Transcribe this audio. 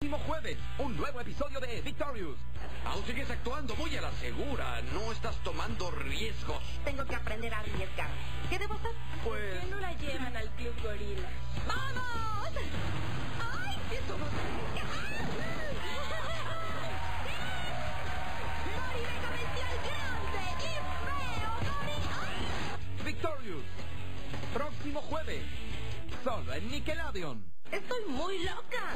próximo jueves, un nuevo episodio de Victorious. Aún sigues actuando muy a la segura. No estás tomando riesgos. Tengo que aprender a arriesgar. ¿Qué debo hacer? Pues... ¿Por qué no la llevan al Club Gorila? ¡Vamos! ¡Ay! ¡Eso no se... Grande. Victorious. Próximo jueves, solo en Nickelodeon. ¡Estoy muy loca!